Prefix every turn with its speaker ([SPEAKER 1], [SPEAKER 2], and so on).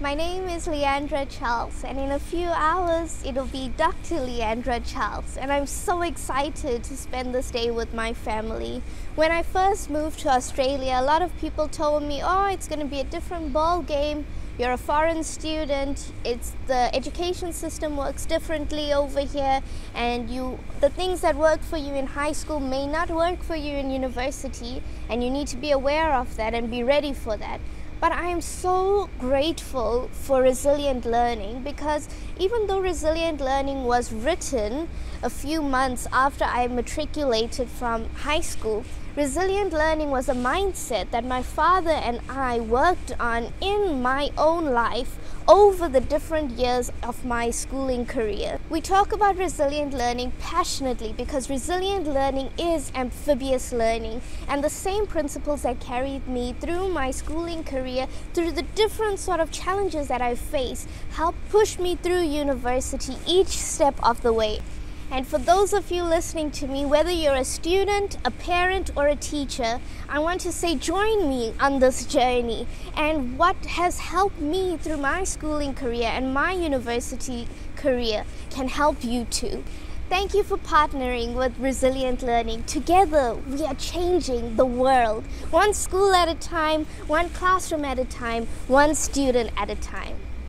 [SPEAKER 1] My name is Leandra Charles, and in a few hours it'll be Dr. Leandra Charles, and I'm so excited to spend this day with my family. When I first moved to Australia, a lot of people told me, "Oh, it's going to be a different ball game. You're a foreign student. It's the education system works differently over here, and you the things that work for you in high school may not work for you in university, and you need to be aware of that and be ready for that." But I am so grateful for resilient learning because even though resilient learning was written a few months after I matriculated from high school, resilient learning was a mindset that my father and I worked on in my own life over the different years of my schooling career. We talk about resilient learning passionately because resilient learning is amphibious learning and the same principles that carried me through my schooling career through the different sort of challenges that I faced help push me through university each step of the way. And for those of you listening to me, whether you're a student, a parent, or a teacher, I want to say join me on this journey. And what has helped me through my schooling career and my university career can help you too. Thank you for partnering with Resilient Learning. Together, we are changing the world, one school at a time, one classroom at a time, one student at a time.